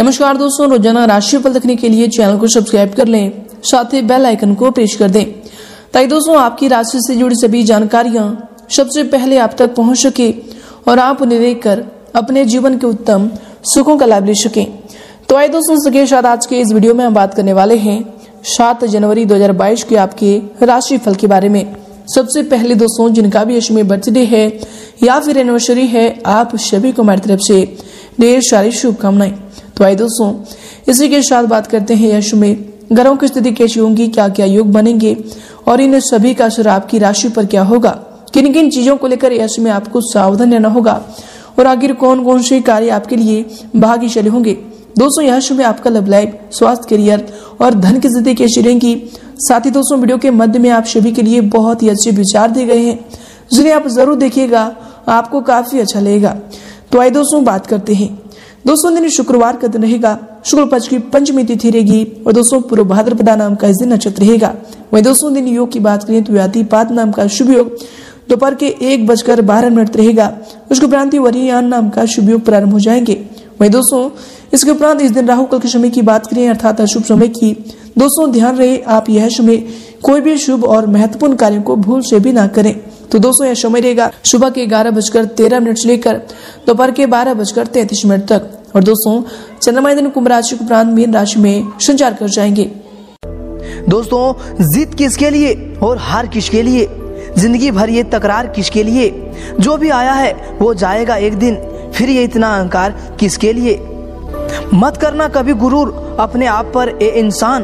नमस्कार दोस्तों, रोज़ाना राशिफल देखने के लिए चैनल को सब्सक्राइब कर लें, साथ ही बेल आइकन को प्रेस कर दें। ताकि दोस्तों, आपकी राशि से जुड़ी सभी जानकारियाँ सबसे पहले आप तक पहुँच सके और आप उन्हें देखकर अपने जीवन के उत्तम सुखों का लाभ ले सकें। तो आइए दोस्तों सके साथ आज के इस वीडियो में हम बात करने वाले हैं सात जनवरी 2022 के आपके राशि फल के बारे में। सबसे पहले दोस्तों, जिनका भी में बर्थडे है या फिर एनिवर्सरी है, आप सभी को हमारी तरफ़ से ढेर सारी शुभकामनाएँ। तो आइए दोस्तों इसी के साथ बात करते हैं यश में। ग्रहों की स्थिति कैसी होंगी? क्या क्या योग बनेंगे? और इन सभी का असर आपकी राशि पर क्या होगा? किन किन चीज़ों को लेकर यश में आपको सावधान रहना होगा? और आखिर कौन कौन से कार्य आपके लिए भाग्यशाली होंगे? दोस्तों, यश में आपका लव लाइफ स्वास्थ्य करियर और धन की स्थिति कैसी रहेंगी? साथ ही दोस्तों, वीडियो के मध्य में आप सभी के लिए बहुत ही अच्छे विचार दिए गए हैं। जिन्हें आप ज़रूर देखिएगा, आपको काफ़ी अच्छा लगेगा। तो आइए दोस्तों बात करते हैं। दोस्तों दिन शुक्रवार का दिन रहेगा। शुक्ल पक्ष की पंचमी तिथि रहेगी और दोस्तों, पूर्व भाद्रपदा नाम का इस दिन नक्षत्र रहेगा। वही दोस्तों दिन योग की बात करें तो व्यातिपात नाम का शुभ योग दोपहर के एक बजकर बारह मिनट रहेगा। उसके उपरांत वरियान नाम का शुभ योग प्रारंभ हो जाएँगे। वही दोस्तों, इसके उपरांत इस दिन राहु, कल के समय की बात करें, अर्थात अशुभ समय की, दोस्तों, ध्यान रहे, आप यह समय कोई भी शुभ और महत्वपूर्ण कार्य को भूल से भी ना करें। तो दोस्तों, यह समय रहेगा। सुबह के ग्यारह बजकर तेरह मिनट से लेकर दोपहर के बारह बजकर तैतीस मिनट तक। और दोस्तों चंद्रमा दिन कुंभ राशि के उपरांत मीन राशि में संचार कर जाएँगे। दोस्तों, जीत किसके लिए और हार किसके लिए? ज़िंदगी भर ये तकरार किसके लिए? जो भी आया है, वो जाएगा एक दिन, फिर ये इतना अहंकार किसके लिए? मत करना कभी गुरूर, अपने आप पर ए इंसान।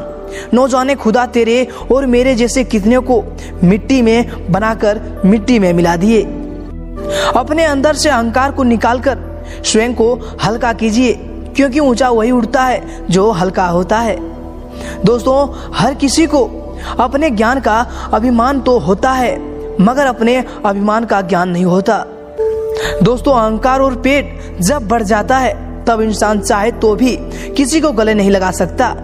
नो जाने खुदा तेरे और मेरे जैसे कितने को मिट्टी में बनाकर मिट्टी में मिला दिए। अपने अंदर से अहंकार को निकालकर स्वयं को हल्का कीजिए, क्योंकि ऊँचा वही उड़ता है जो हल्का होता है। दोस्तों, हर किसी को अपने ज्ञान का अभिमान तो होता है, मगर अपने अभिमान का ज्ञान नहीं होता। दोस्तों, अहंकार और पेट जब बढ़ जाता है, तब इंसान चाहे तो भी किसी को गले नहीं लगा सकता।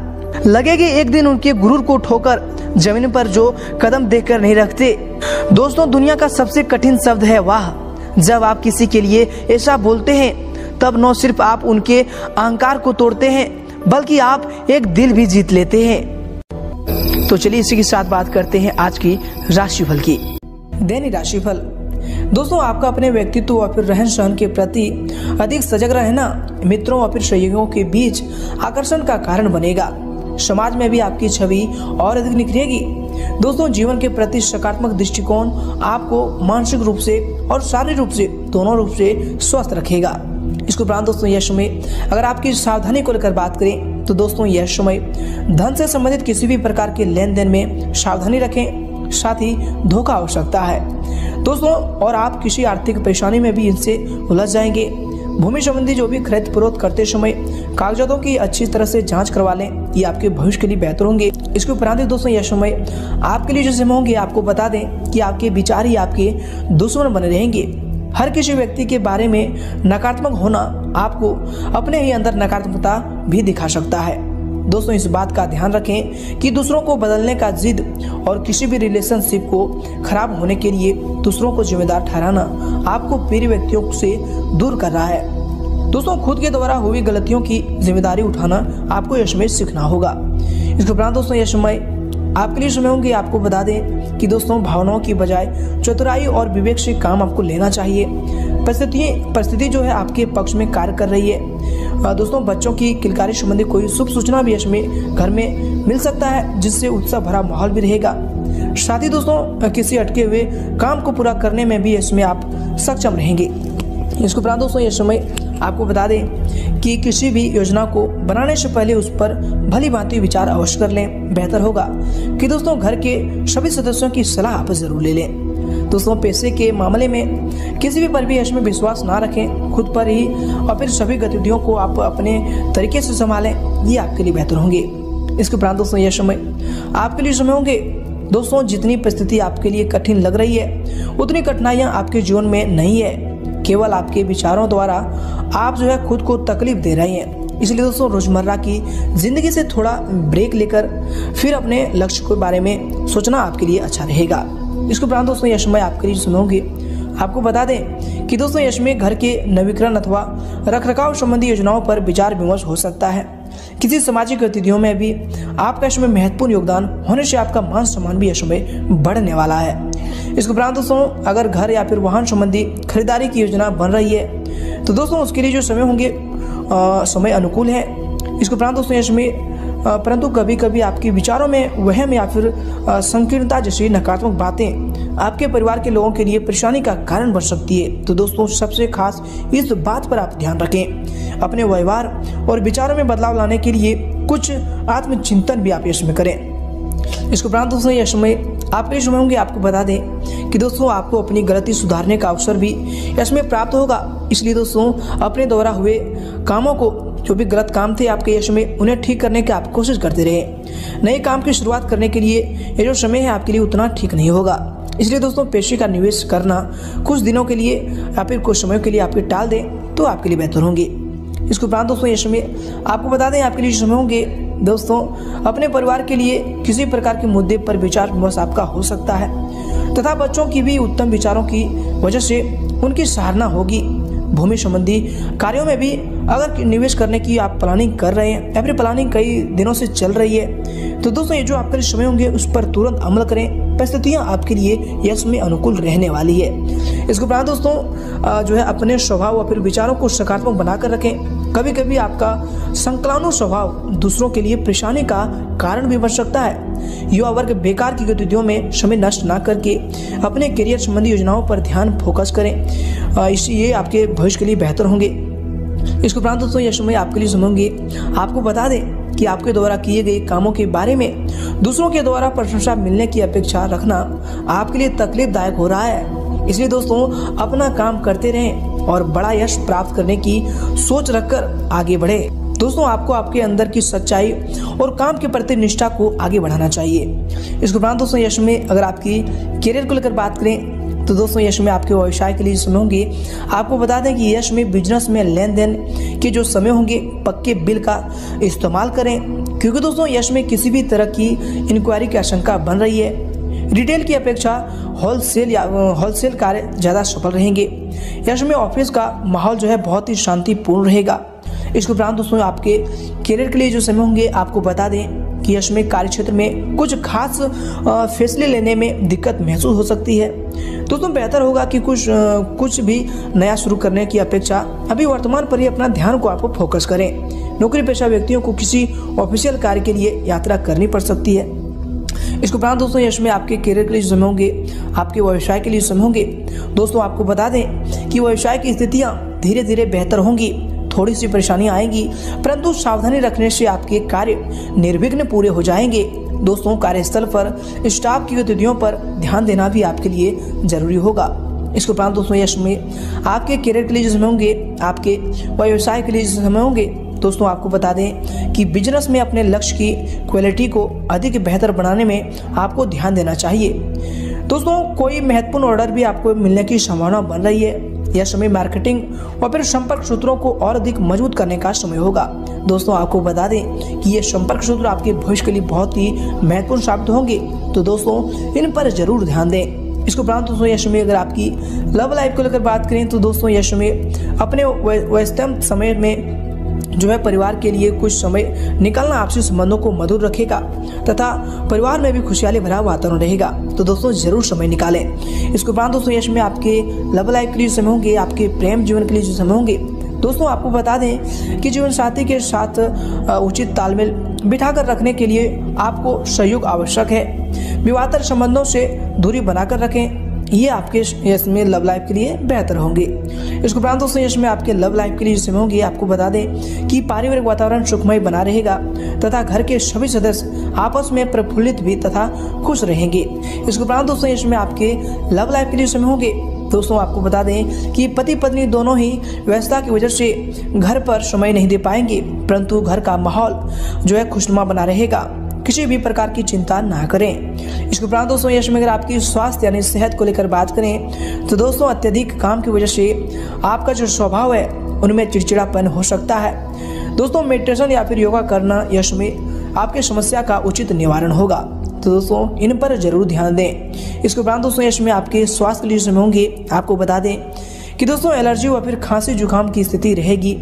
लगेगी एक दिन उनके गुरूर को ठोकर ज़मीन पर जो कदम देखकर नहीं रखते। दोस्तों, दुनिया का सबसे कठिन शब्द है वाह। जब आप किसी के लिए ऐसा बोलते हैं, तब न सिर्फ़ आप उनके अहंकार को तोड़ते हैं, बल्कि आप एक दिल भी जीत लेते हैं। तो चलिए इसी के साथ बात करते हैं आज की राशिफल की। दैनिक राशिफल। दोस्तों, आपका अपने व्यक्तित्व और फिर रहन सहन के प्रति अधिक सजग रहना मित्रों और फिर सहयोगियों के बीच आकर्षण का कारण बनेगा। समाज में भी आपकी छवि और अधिक निखरेगी। दोस्तों, जीवन के प्रति सकारात्मक दृष्टिकोण आपको मानसिक रूप से और शारीरिक रूप से, दोनों रूप से स्वस्थ रखेगा। इसके उपरांत दोस्तों, यह समय, अगर आपकी सावधानी को लेकर बात करें तो दोस्तों, यह समय धन से संबंधित किसी भी प्रकार के लेन देन में सावधानी रखें, साथ ही धोखा हो सकता है। दोस्तों, और आप किसी आर्थिक परेशानी में भी इनसे उलझ जाएँगे। भूमि संबंधी जो भी खरीद फरोख्त करते समय कागजातों की अच्छी तरह से जाँच करवा लें, ये आपके भविष्य के लिए बेहतर होंगे। इसके उपरांत दोस्तों, यह समय आपके लिए जो समय होंगे, आपको बता दें कि आपके विचार ही आपके दुश्मन बने रहेंगे। हर किसी व्यक्ति के बारे में नकारात्मक होना आपको अपने ही अंदर नकारात्मकता भी दिखा सकता है। दोस्तों, इस बात का ध्यान रखें कि दूसरों को बदलने का जिद और किसी भी रिलेशनशिप को खराब होने के लिए दूसरों को जिम्मेदार ठहराना आपको प्रिय व्यक्तियों से दूर कर रहा है। दोस्तों, खुद के द्वारा हुई गलतियों की ज़िम्मेदारी उठाना आपको यश में सीखना होगा। इसके उपरांत दोस्तों यह समय आपके लिए समय होंगे। आपको बता दें कि दोस्तों, भावनाओं की बजाय चतुराई और विवेक से काम आपको लेना चाहिए। परिस्थिति परिस्थिति जो है आपके पक्ष में कार्य कर रही है। दोस्तों, बच्चों की किलकारी संबंधी कोई शुभ सूचना भी इसमें घर में मिल सकता है, जिससे उत्साह भरा माहौल भी रहेगा। साथ ही दोस्तों किसी अटके हुए काम को पूरा करने में भी इसमें आप सक्षम रहेंगे। इसके उपरांत दोस्तों, ये समय आपको बता दें कि किसी भी योजना को बनाने से पहले उस पर भली भांति विचार अवश्य कर लें, बेहतर होगा। कि दोस्तों, घर के सभी सदस्यों की सलाह आप ज़रूर ले लें। दोस्तों पैसे के मामले में किसी भी परिवेश में विश्वास ना रखें, खुद पर ही और फिर सभी गतिविधियों को आप अपने तरीके से संभालें, ये आपके लिए बेहतर होंगे। इसके उपरांत दोस्तों, यह समय आपके लिए समय होंगे। दोस्तों, जितनी परिस्थिति आपके लिए कठिन लग रही है, उतनी कठिनाइयाँ आपके जीवन में नहीं है। केवल आपके विचारों द्वारा आप जो है खुद को तकलीफ़ दे रहे हैं। इसलिए दोस्तों, रोज़मर्रा की ज़िंदगी से थोड़ा ब्रेक लेकर फिर अपने लक्ष्य के बारे में सोचना आपके लिए अच्छा रहेगा। इसके उपरांत दोस्तों यह समय आपके लिए सुनोगे। आपको बता दें कि दोस्तों यश में घर के नवीकरण अथवा रखरखाव संबंधी योजनाओं पर विचार विमर्श हो सकता है। किसी सामाजिक गतिविधियों में भी आपका यश में महत्वपूर्ण योगदान होने से आपका मान सम्मान भी यश में बढ़ने वाला है। इसके उपरांत दोस्तों, अगर घर या फिर वाहन संबंधी खरीदारी की योजना बन रही है तो दोस्तों उसके लिए जो समय होंगे समय अनुकूल है। इसके उपरांत दोस्तों यश में परंतु कभी कभी आपके विचारों में वहम या फिर संकीर्णता जैसी नकारात्मक बातें आपके परिवार के लोगों के लिए परेशानी का कारण बन सकती है। तो दोस्तों, सबसे खास इस बात पर आप ध्यान रखें। अपने व्यवहार और विचारों में बदलाव लाने के लिए कुछ आत्मचिंतन भी आप इसमें करें। इसके उपरांत दोस्तों, यह समय आपके समय होंगे आपको बता दें कि दोस्तों, आपको अपनी गलती सुधारने का अवसर भी इसमें प्राप्त होगा। इसलिए दोस्तों, अपने द्वारा हुए कामों को जो भी गलत काम थे आपके यश में, उन्हें ठीक करने की आप कोशिश करते रहे। नए काम की शुरुआत करने के लिए ये जो समय है आपके लिए उतना ठीक नहीं होगा। इसलिए दोस्तों, पेशे का निवेश करना कुछ दिनों के लिए या फिर कुछ समय के लिए आपके टाल दें तो आपके लिए बेहतर होंगे। इसके उपरांत दोस्तों ये समय आपको बता दें, आपके लिए समय होंगे, दोस्तों, अपने परिवार के लिए किसी प्रकार के मुद्दे पर विचार विमर्श आपका हो सकता है, तथा बच्चों की भी उत्तम विचारों की वजह से उनकी सराहना होगी। भूमि संबंधी कार्यों में भी अगर निवेश करने की आप प्लानिंग कर रहे हैं या फिर प्लानिंग कई दिनों से चल रही है तो दोस्तों ये जो आपके समय होंगे, उस पर तुरंत अमल करें। परिस्थितियाँ आपके लिए यश में अनुकूल रहने वाली है। इसके उपरांत दोस्तों जो है अपने स्वभाव और फिर विचारों को सकारात्मक बनाकर रखें। कभी कभी आपका संकलानु स्वभाव दूसरों के लिए परेशानी का कारण भी बन सकता है। युवा वर्ग बेकार की गतिविधियों में समय नष्ट ना करके अपने करियर संबंधी योजनाओं पर ध्यान फोकस करें। इस ये आपके भविष्य के लिए बेहतर होंगे। इसके उपरांत दोस्तों यह समय आपके लिए सुनोगे आपको बता दें कि आपके द्वारा किए गए कामों के बारे में, दूसरों के द्वारा प्रशंसा मिलने की अपेक्षा रखना आपके लिए तकलीफदायक हो रहा है। इसलिए दोस्तों, अपना काम करते रहें और बड़ा यश प्राप्त करने की सोच रखकर आगे बढ़े। दोस्तों, आपको आपके अंदर की सच्चाई और काम के प्रति निष्ठा को आगे बढ़ाना चाहिए। इसके उपरांत दोस्तों, यश में अगर आपकी करियर को लेकर बात करें तो दोस्तों, यश, में आपके व्यवसाय के लिए समय होंगे, आपको बता दें कि यश, में बिज़नेस में लेन देन के जो समय होंगे, पक्के बिल का इस्तेमाल करें। क्योंकि दोस्तों, यश, में किसी भी तरह की इंक्वायरी की आशंका बन रही है। रिटेल की अपेक्षा होलसेल या होलसेल कार्य ज़्यादा सफल रहेंगे। यश, में ऑफ़िस का माहौल जो है बहुत ही शांतिपूर्ण रहेगा। इसके उपरांत दोस्तों, आपके करियर के लिए जो समय होंगे, आपको बता दें कि यश में कार्य क्षेत्र में कुछ खास फैसले लेने में दिक्कत महसूस हो सकती है। दोस्तों, बेहतर होगा कि कुछ कुछ भी नया शुरू करने की अपेक्षा अभी वर्तमान पर ही अपना ध्यान को आपको फोकस करें। नौकरी पेशा व्यक्तियों को किसी ऑफिशियल कार्य के लिए यात्रा करनी पड़ सकती है। इसके उपरांत दोस्तों, यश में आपके करियर के लिए समय होंगे, आपके व्यवसाय के लिए समय होंगे, दोस्तों, आपको बता दें कि व्यवसाय की स्थितियाँ धीरे धीरे बेहतर होंगी। थोड़ी सी परेशानियाँ आएँगी, परंतु सावधानी रखने से आपके कार्य निर्विघ्न पूरे हो जाएँगे। दोस्तों, कार्यस्थल पर, स्टाफ की गतिविधियों पर ध्यान देना भी आपके लिए ज़रूरी होगा। इसके उपरांत दोस्तों, यश में आपके करियर के लिए जो समय होंगे, आपके व्यवसाय के लिए जो समय होंगे, दोस्तों, आपको बता दें कि बिज़नेस में अपने लक्ष्य की क्वालिटी को अधिक बेहतर बनाने में आपको ध्यान देना चाहिए। दोस्तों, कोई महत्वपूर्ण ऑर्डर भी आपको मिलने की संभावना बन रही है। यह समय मार्केटिंग और फिर संपर्क सूत्रों को और अधिक मज़बूत करने का समय होगा। दोस्तों, आपको बता दें कि ये संपर्क सूत्र आपके भविष्य के लिए बहुत ही महत्वपूर्ण साबित होंगे। तो दोस्तों, इन पर ज़रूर ध्यान दें। इसके उपरांत दोस्तों यश में अगर आपकी लव लाइफ को लेकर बात करें तो दोस्तों यश में अपने व्यस्तम समय में जो है परिवार के लिए कुछ समय निकालना आपसी संबंधों को मधुर रखेगा तथा परिवार में भी खुशहाली भरा वातावरण रहेगा। तो दोस्तों, ज़रूर समय निकालें। इसके उपरांत दोस्तों, यश में आपके लव लाइफ के लिए समय होंगे, आपके प्रेम जीवन के लिए जो समय होंगे, दोस्तों, आपको बता दें कि जीवन साथी के साथ उचित तालमेल बिठाकर रखने के लिए आपको सहयोग आवश्यक है। विवाहतर संबंधों से दूरी बनाकर रखें। ये आपके यश में लव लाइफ के लिए बेहतर होंगे। इसके उपरांत दोस्तों यश में आपके लव लाइफ के लिए समय होंगे, आपको बता दें कि पारिवारिक वातावरण सुखमय बना रहेगा तथा घर के सभी सदस्य आपस में प्रफुल्लित भी तथा खुश रहेंगे। इसके उपरांत दोस्तों यश में आपके लव लाइफ के लिए समय होंगे, दोस्तों, आपको बता दें कि पति पत्नी दोनों ही व्यवस्था की वजह से घर पर समय नहीं दे पाएँगे, परंतु घर का माहौल जो है खुशनुमा बना रहेगा। किसी भी प्रकार की चिंता ना करें। इसके उपरांत दोस्तों, यश में अगर आपकी स्वास्थ्य यानी सेहत को लेकर बात करें तो दोस्तों, अत्यधिक काम की वजह से आपका जो स्वभाव है, उनमें चिड़चिड़ापन हो सकता है। दोस्तों, मेडिटेशन या फिर योगा करना यश में आपकी समस्या का उचित निवारण होगा। तो दोस्तों, इन पर ज़रूर ध्यान दें। इसके उपरांत दोस्तों, यश में आपके स्वास्थ्य के लिए समय होंगे। आपको बता दें कि दोस्तों, एलर्जी व फिर खांसी जुकाम की स्थिति रहेगी।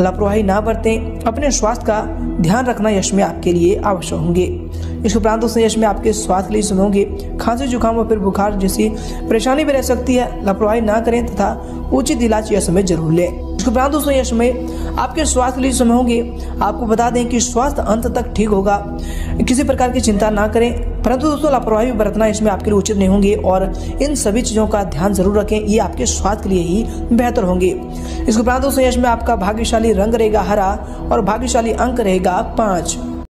लापरवाही ना बरतें, अपने स्वास्थ्य का ध्यान रखना यश में आपके लिए आवश्यक होंगे। इसके उपरांत दोस्तों यश में आपके स्वास्थ्य के लिए होंगे खांसी, जुकाम व फिर बुखार जैसी परेशानी भी रह सकती है। लापरवाही ना करें तथा उचित इलाज यह समय ज़रूर लें। इसके उपरांत आपके स्वास्थ्य के लिए समय होंगे आपको बता दें कि स्वास्थ्य अंत तक ठीक होगा। किसी प्रकार की चिंता ना करें। परंतु दोस्तों, लापरवाही बरतना इसमें आपके लिए उचित नहीं होंगे और इन सभी चीज़ों का ध्यान ज़रूर रखें। ये आपके स्वास्थ्य के लिए ही बेहतर होंगे। इसके उपरांत दोस्तों, यश में आपका भाग्यशाली रंग रहेगा हरा और भाग्यशाली अंक रहेगा पाँच।